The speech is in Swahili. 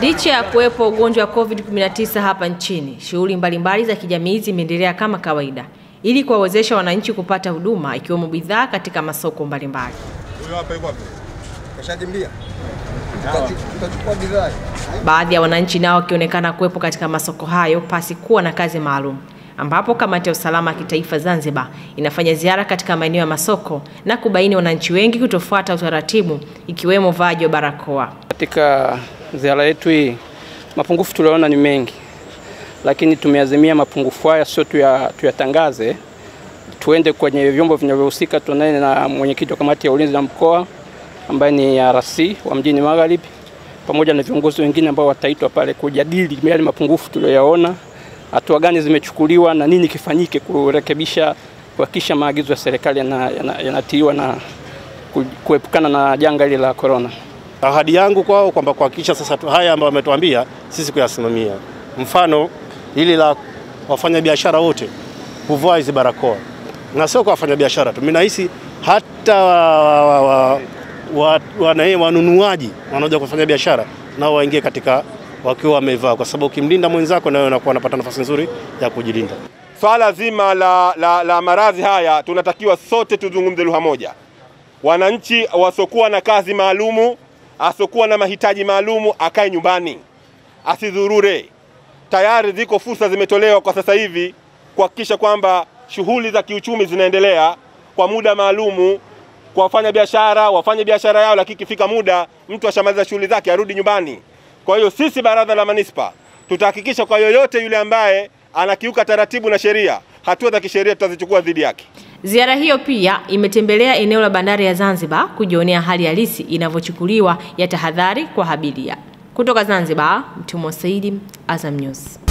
Licha ya kuwepo ugonjwa wa COVID-19 hapa nchini, shughuli mbalimbali za kijamii zimeendelea kama kawaida ili kuwawezesha wananchi kupata huduma ikiwemo bidhaa katika masoko mbalimbali. Huyo hapa yuko wapi? Kashakimbia. Tutachukua bidhaa. Baadhi ya wananchi nao wakionekana kuwepo katika masoko hayo pasi kuwa na kazi maalum, ambapo kamati ya usalama ya kitaifa Zanzibar inafanya ziara katika maeneo ya masoko na kubaini wananchi wengi kutofuata utaratibu ikiwemo vaji wa barakoa. Katika ziara yetu hii mapungufu tuliona ni mengi, lakini tumeazimia mapungufu haya sio tuya, tuyatangaze, tuende kwenye vyombo vinavyohusika, tuonane na mwenyekiti wa kamati ya ulinzi na mkoa ambaye ni RC wa mjini Magharibi pamoja na viongozi wengine ambao wataitwa pale kujadili yale mapungufu tuliyoyaona, hatua gani zimechukuliwa na nini kifanyike kurekebisha, kuhakikisha maagizo ya serikali yanatiliwa na kuepukana na janga hili la korona. Ahadi yangu kwao kwamba kuhakikisha sasa haya ambayo wametuambia sisi kuyasimamia, mfano hili la wafanya biashara wote kuvua hizi barakoa, na sio kwa wafanya biashara tu, mimi nahisi hata wa, wa, wa, wa, wanunuaji wanaoja kufanya biashara nao waingie katika wakiwa wamevaa, kwa sababu ukimlinda mwenzako nawe unakuwa unapata nafasi nzuri ya kujilinda. Swala zima la, la, la maradhi haya tunatakiwa sote tuzungumze lugha moja. Wananchi wasiokuwa na kazi maalumu, asiokuwa na mahitaji maalumu akae nyumbani, asidhurure. Tayari ziko fursa zimetolewa kwa sasa hivi kuhakikisha kwamba shughuli za kiuchumi zinaendelea kwa muda maalumu kwa wafanya biashara wafanye biashara yao, lakini ikifika muda mtu ashamaliza shughuli zake arudi nyumbani. Kwa hiyo sisi baraza la manispa tutahakikisha kwa yoyote yule ambaye anakiuka taratibu na sheria, hatua za kisheria tutazichukua dhidi yake. Ziara hiyo pia imetembelea eneo la bandari ya Zanzibar kujionea hali halisi inavyochukuliwa ya tahadhari kwa abiria. Kutoka Zanzibar, Mtumwa Saidi, Azam News.